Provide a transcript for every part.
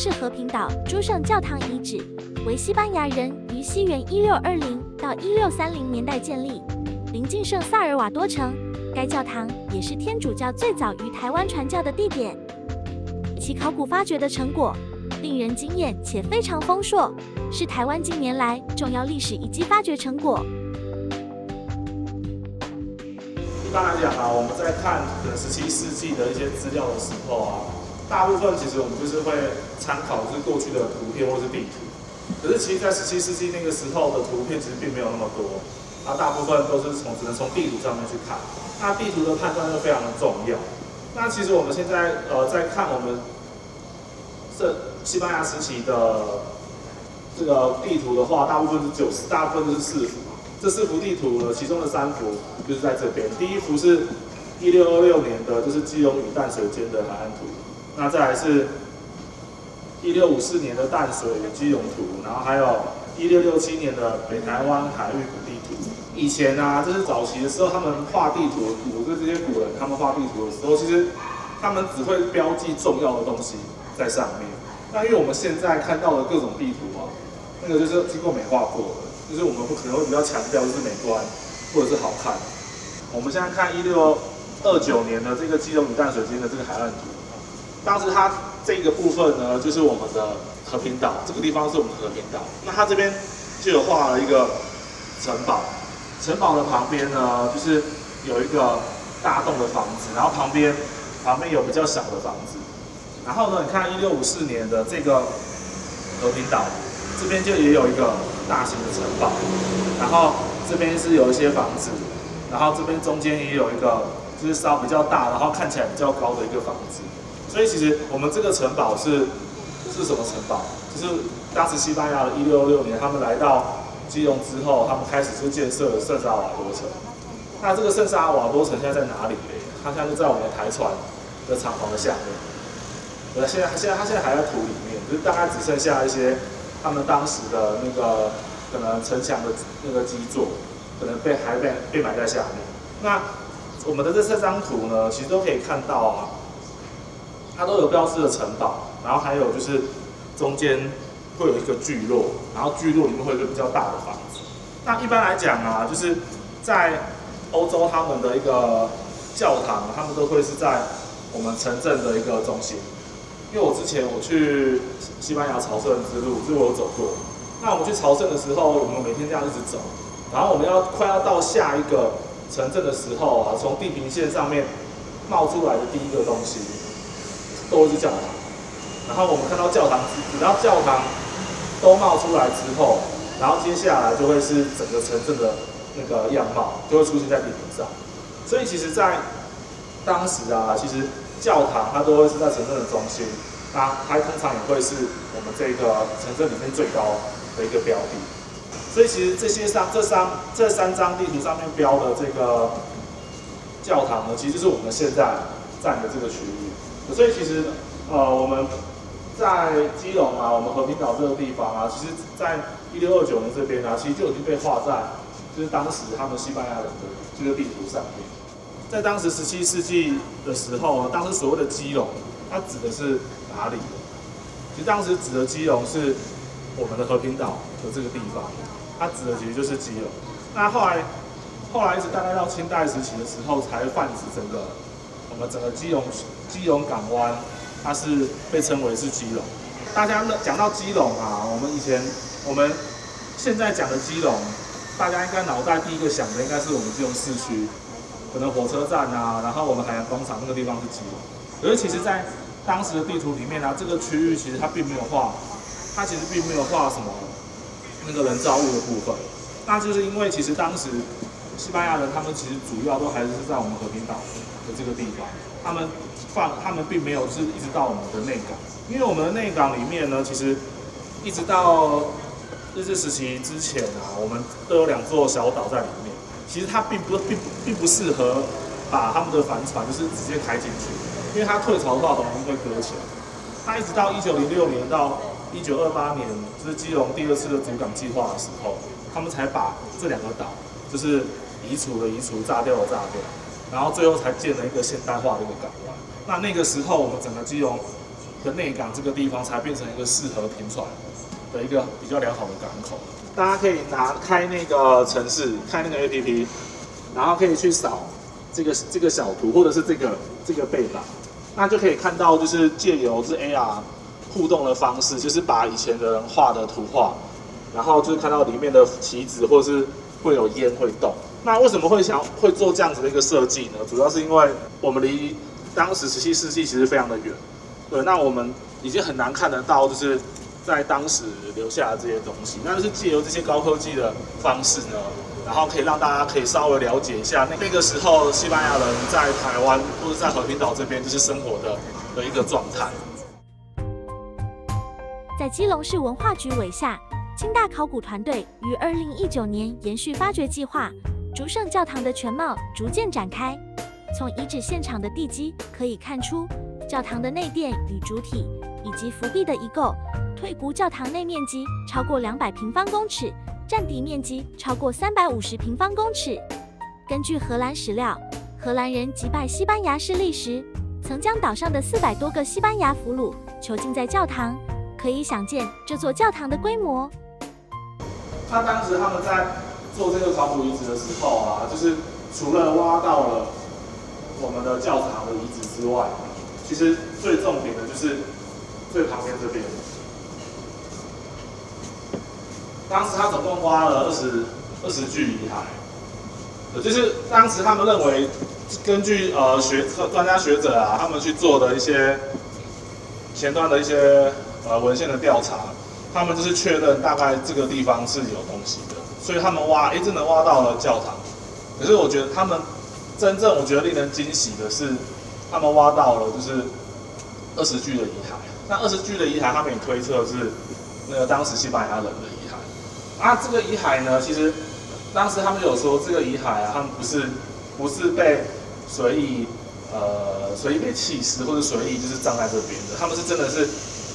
是和平岛诸圣教堂遗址，为西班牙人于西元一六二零到一六三零年代建立，临近圣萨尔瓦多城。该教堂也是天主教最早于台湾传教的地点。其考古发掘的成果令人惊艳且非常丰硕，是台湾近年来重要历史遗迹发掘成果。一般来讲啊，我们在看十七世纪的一些资料的时候啊，大部分其实我们就是会参考就是过去的图片或是地图。可是其实，在十七世纪那个时候的图片其实并没有那么多，啊，大部分都是从只能从地图上面去看。那地图的判断就非常的重要。那其实我们现在呃在看我们这西班牙时期的这个地图的话，大部分是九十，大部分都是四幅。这四幅地图呢，其中的三幅就是在这边。第一幅是一六二六年的，就是基隆与淡水间的海岸图。那再来是一六五四年的淡水与基隆图，然后还有一六六七年的北台湾海域古地图。以前啊，就是早期的时候，他们画地图，古的这些古人，他们画地图的时候，其实他们只会标记重要的东西在上面。那因为我们现在看到的各种地图啊，那个就是经过美化过的。就是我们不可能会比较强调就是美观或者是好看。我们现在看一六二九年的这个基隆与淡水间的这个海岸图，当时它这个部分呢，就是我们的和平岛，这个地方是我们和平岛。那它这边就有画了一个城堡，城堡的旁边呢，就是有一个大栋的房子，然后旁边旁边有比较小的房子。然后呢，你看一六五四年的这个和平岛。这边就也有一个大型的城堡，然后这边是有一些房子，然后这边中间也有一个就是稍比较大，然后看起来比较高的一个房子。所以其实我们这个城堡是是什么城堡？就是当时西班牙的166年他们来到基隆之后，他们开始就建设了圣萨瓦多城。那这个圣萨瓦多城现在在哪里？它现在就在我们的台船的厂房的下面。呃，现在现在它现在还在土里面，就是大概只剩下一些。他们当时的那个可能城墙的那个基座，可能被还被被埋在下面。那我们的这四张图呢，其实都可以看到啊，它都有标志的城堡，然后还有就是中间会有一个聚落，然后聚落里面会有一个比较大的房子。那一般来讲啊，就是在欧洲他们的一个教堂，他们都会是在我们城镇的一个中心。因为我之前我去西班牙朝圣之路，就我走过。那我们去朝圣的时候，我们每天这样一直走，然后我们要快要到下一个城镇的时候啊，从地平线上面冒出来的第一个东西，都是教堂。然后我们看到教堂，只要教堂都冒出来之后，然后接下来就会是整个城镇的那个样貌，就会出现在地图上。所以其实，在当时啊，其实。教堂它都会是在城镇的中心，那它通常也会是我们这个城镇里面最高的一个标的。所以其实这些三这三这三张地图上面标的这个教堂呢，其实是我们现在站的这个区域。所以其实呃我们在基隆啊，我们和平岛这个地方啊，其实在一六二九年这边啊，其实就已经被画在就是当时他们西班牙人的这个地图上面。在当时十七世纪的时候啊，当时所谓的基隆，它指的是哪里？其实当时指的基隆是我们的和平岛的这个地方，它指的其实就是基隆。那后来，后来一直大概到清代时期的时候，才泛指整个我们整个基隆基隆港湾，它是被称为是基隆。大家讲到基隆啊，我们以前我们现在讲的基隆，大家应该脑袋第一个想的应该是我们基隆市区。可能火车站啊，然后我们海洋广场那个地方是基隆，可是其实，在当时的地图里面呢，这个区域其实它并没有画，它其实并没有画什么那个人造物的部分。那就是因为其实当时西班牙人他们其实主要都还是在我们和平岛的这个地方，他们放他们并没有是一直到我们的内港，因为我们的内港里面呢，其实一直到日治时期之前啊，我们都有两座小岛在里面。其实它并不并并不适合把他们的帆船就是直接开进去，因为它退潮的话很容易会搁浅。它一直到一九零六年到一九二八年，就是基隆第二次的主港计划的时候，他们才把这两个岛就是移除的移除、炸掉的炸掉，然后最后才建了一个现代化的一个港湾。那那个时候我们整个基隆的内港这个地方才变成一个适合停船的一个比较良好的港口。大家可以拿开那个城市，开那个 APP，然后可以去扫这个这个小图，或者是这个这个背板，那就可以看到就是借由是 AR 互动的方式，就是把以前的人画的图画，然后就是看到里面的旗子或者是会有烟会动。那为什么会想会做这样子的一个设计呢？主要是因为我们离当时十七世纪其实非常的远，对，那我们已经很难看得到，就是在当时留下的这些东西。那就是借由这些高科技的方式呢，然后可以让大家可以稍微了解一下那那个时候西班牙人在台湾或者在和平岛这边就是生活的的一个状态。在基隆市文化局委下，清大考古团队于二零一九年延续发掘计划。主圣教堂的全貌逐渐展开，从遗址现场的地基可以看出，教堂的内殿与主体以及伏壁的遗构。退古教堂内面积超过两百平方公尺，占地面积超过三百五十平方公尺。根据荷兰史料，荷兰人击败西班牙势力时，曾将岛上的四百多个西班牙俘虏囚禁在教堂，可以想见这座教堂的规模。他当时他们在。做这个考古遗址的时候啊，就是除了挖到了我们的教堂的遗址之外，其实最重点的就是最旁边这边。当时他总共挖了二十二十具遗骸，就是当时他们认为，根据呃学专家学者啊，他们去做的一些前端的一些呃文献的调查，他们就是确认大概这个地方是有东西的。所以他们挖，一直能挖到了教堂。可是我觉得他们真正我觉得令人惊喜的是，他们挖到了就是二十具的遗骸。那二十具的遗骸，他们也推测是那个当时西班牙人的遗骸。啊，这个遗骸呢，其实当时他们有说，这个遗骸啊，他们不是不是被随意呃随意被弃尸，或者随意就是葬在这边的，他们是真的是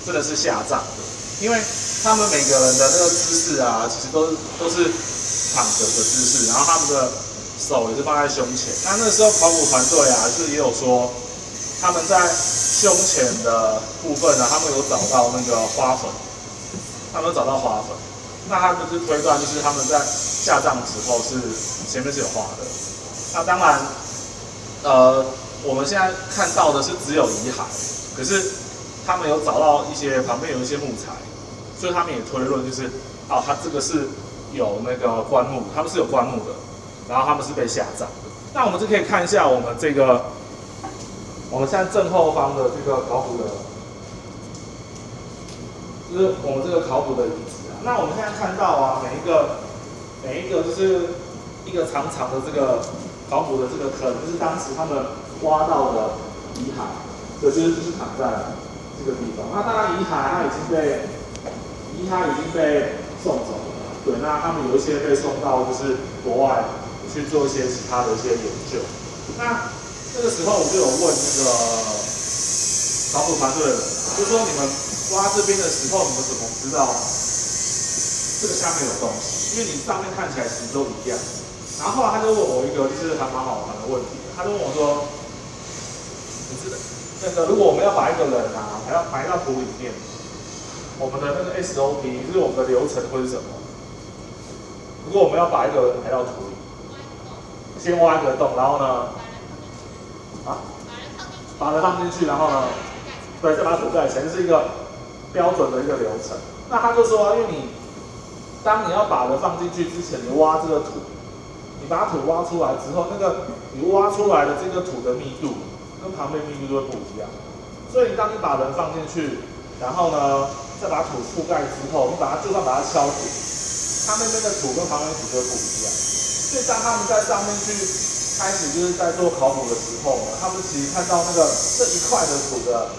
真的是下葬的。因为他们每个人的那个姿势啊，其实都都是躺着的姿势，然后他们的手也是放在胸前。那那时候考古团队啊，是也有说他们在胸前的部分呢，他们有找到那个花粉，他们找到花粉。那他们是推断，就是他们在下葬之后是前面是有花的。那当然，呃，我们现在看到的是只有遗骸，可是他们有找到一些旁边有一些木材。所以他们也推论，就是哦，他这个是有那个棺木，他们是有棺木的，然后他们是被下葬的。那我们就可以看一下我们这个，我们现在正后方的这个考古的，就是我们这个考古的遗址啊。那我们现在看到啊，每一个每一个就是一个长长的这个考古的这个坑，就是当时他们挖到的遗骸，对，就是就是躺在这个地方。那当然遗骸它已经被遗骸已经被送走了，对，那他们有一些被送到就是国外去做一些其他的一些研究。那这个时候我就有问那个考古团队的人，就说你们挖这边的时候，你们怎么知道这个下面有东西？因为你上面看起来其实都一样。然后后来他就问我一个就是还蛮好玩的问题，他就问我说：“你知道那个如果我们要把一个人啊，还要埋到土里面？”我们的那个 SOP 是我们的流程会是什么？如果我们要把一个人抬到土里，先挖一个洞，然后呢，啊，把人放进去，然后呢，对，再把土盖起来，这是一个标准的一个流程。那他就说啊，因为你当你要把人放进去之前，你挖这个土，你把土挖出来之后，那个你挖出来的这个土的密度跟旁边密度就会不一样。所以当你把人放进去，然后呢？再把土覆盖之后，你把它就算把它敲土，它那边的土跟旁边土就会不一样。所以当他们在上面去开始就是在做考古的时候呢，他们其实看到那个这一块的土的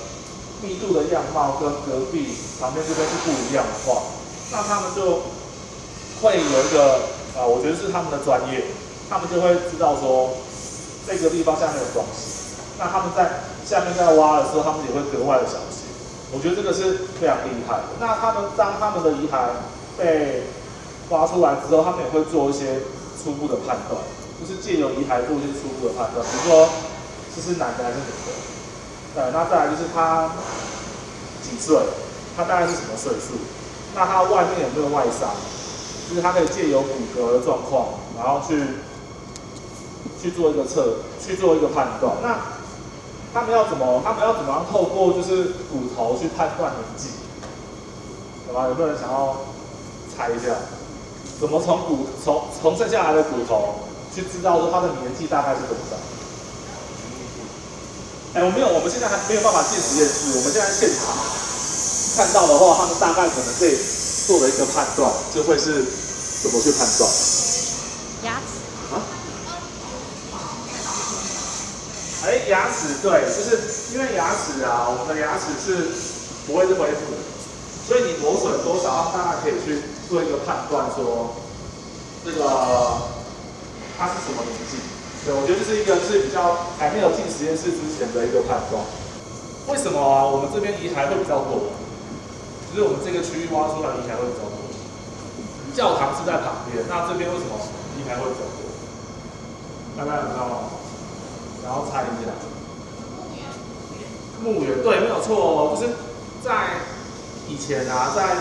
密度的样貌跟隔壁旁边这边是不一样的话，那他们就会有一个啊，我觉得是他们的专业，他们就会知道说这个地方下面有东西。那他们在下面在挖的时候，他们也会格外的小心。我觉得这个是非常厉害的。那他们当他们的遗骸被挖出来之后，他们也会做一些初步的判断，就是借由遗骸做一些初步的判断，比如说这是男的还是女的。对，那再来就是他几岁，他大概是什么岁数，那他外面有没有外伤，就是他可以借由骨骼的状况，然后去去做一个测，去做一个判断。那他们要怎么，他们要怎么样透过就是骨头去判断年纪？好吧，有没有人想要猜一下？怎么从骨从从剩下来的骨头去知道说他的年纪大概是多少？哎，我没有，我们现在还没有办法进实验室，我们现在现场看到的话，他们大概可能可以做的一个判断，就会是怎么去判断？牙齿啊？哎，牙齿对，就是因为牙齿啊，我们的牙齿是不会是恢复的，所以你磨损多少，大概可以去。做一个判断，说这个它是什么年纪？对，我觉得这是一个是比较还没有进实验室之前的一个判断。为什么啊？我们这边遗骸会比较多，就是我们这个区域挖出来遗骸会比较多。教堂是在旁边，那这边为什么遗骸会比较多？大家有知道吗？然后猜一下。墓园，对，没有错哦，就是在以前啊，在。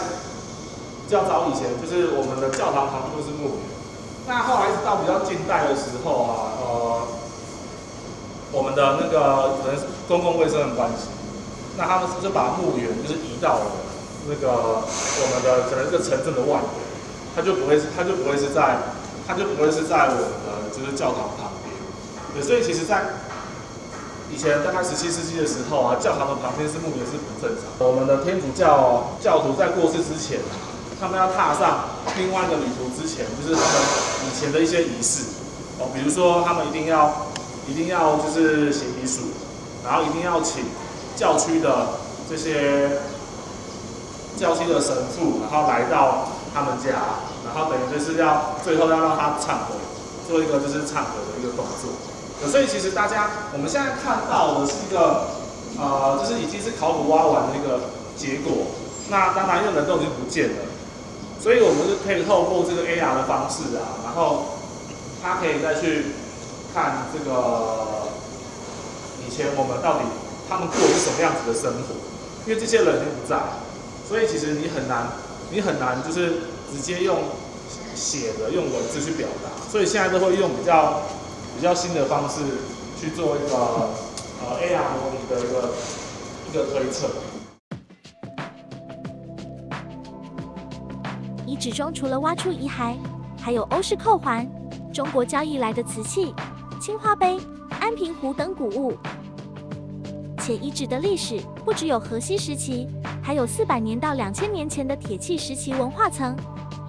较早以前，就是我们的教堂旁边是墓园。那后来一直到比较近代的时候啊，呃，我们的那个可能公共卫生的关系，那他们是不是把墓园就是移到了那个我们的可能这个城镇的外围，它就不会是它就不会是在它就不会是在我们的就是教堂旁边。对，所以其实，在以前大概十七世纪的时候啊，教堂的旁边是墓园是不正常。我们的天主教教徒在过世之前。他们要踏上另外一个旅途之前，就是他们以前的一些仪式哦，比如说他们一定要一定要就是写遗书，然后一定要请教区的这些教区的神父，然后来到他们家，然后等于就是要最后要让他忏悔，做一个就是忏悔的一个动作。所以其实大家我们现在看到的是一个呃，就是已经是考古挖完的一个结果。那当然因为人都已经不见了。所以，我们就可以透过这个 AR 的方式啊，然后他可以再去看这个以前我们到底他们过的是什么样子的生活，因为这些人已经不在，所以其实你很难，你很难就是直接用写的、用文字去表达，所以现在都会用比较比较新的方式去做一个呃 AR 模拟的一个一个推测。遗址中除了挖出遗骸，还有欧式扣环、中国交易来的瓷器、青花杯、安平壶等古物。且遗址的历史不只有河西时期，还有四百年到两千年前的铁器时期文化层，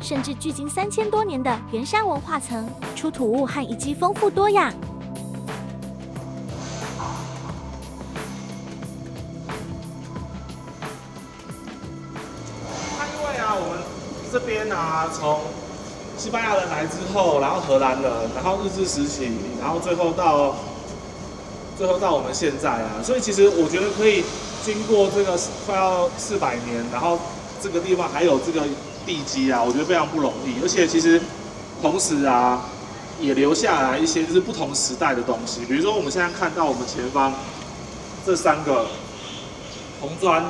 甚至距今三千多年的圆山文化层，出土物和遗迹丰富多样对啊我们。这边啊，从西班牙人来之后，然后荷兰人，然后日治时期，然后最后到最后到我们现在啊，所以其实我觉得可以经过这个快要四百年，然后这个地方还有这个地基啊，我觉得非常不容易。而且其实同时啊，也留下来一些就是不同时代的东西，比如说我们现在看到我们前方这三个红砖。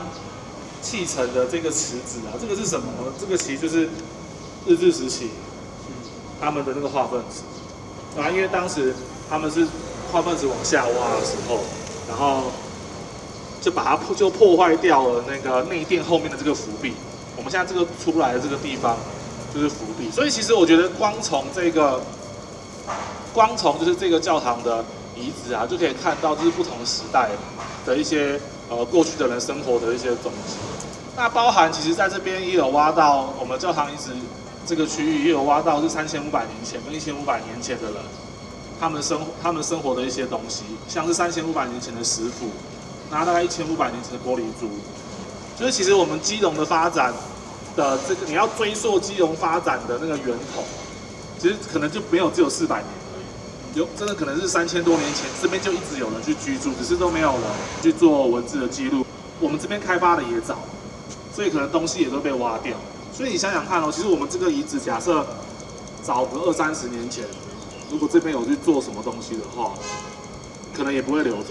砌成的这个池子啊，这个是什么？这个其实就是日治时期他们的那个化粪池啊，因为当时他们是化粪池往下挖的时候，然后就把它破就破坏掉了那个内殿后面的这个伏壁。我们现在这个出来的这个地方就是伏壁，所以其实我觉得光从这个光从就是这个教堂的遗址啊，就可以看到就是不同时代的一些呃过去的人生活的一些东西。那包含其实在这边也有挖到我们教堂遗址这个区域也有挖到是三千五百年前跟一千五百年前的人，他们生他们生活的一些东西，像是三千五百年前的石斧，那大概一千五百年前的玻璃珠，就是其实我们基隆的发展的这个你要追溯基隆发展的那个源头，其实可能就没有只有四百年而已，有真的可能是三千多年前这边就一直有人去居住，只是都没有人去做文字的记录。我们这边开发的也早。所以可能东西也都被挖掉，所以你想想看哦，其实我们这个遗址假设早个二三十年前，如果这边有去做什么东西的话，可能也不会留着，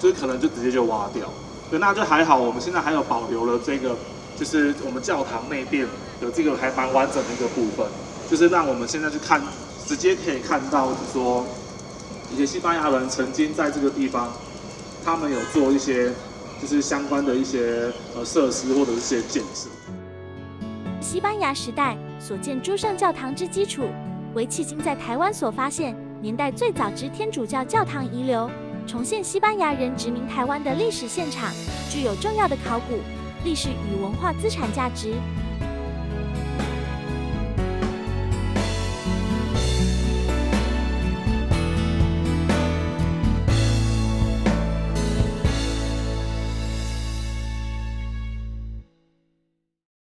就是可能就直接就挖掉。对，那就还好，我们现在还有保留了这个，就是我们教堂内殿有这个还蛮完整的一个部分，就是让我们现在去看，直接可以看到，就是说一些西班牙人曾经在这个地方，他们有做一些就是相关的一些呃设施或者是一些建设。西班牙时代所建诸圣教堂之基础，为迄今在台湾所发现年代最早之天主教教堂遗留，重现西班牙人殖民台湾的历史现场，具有重要的考古、历史与文化资产价值。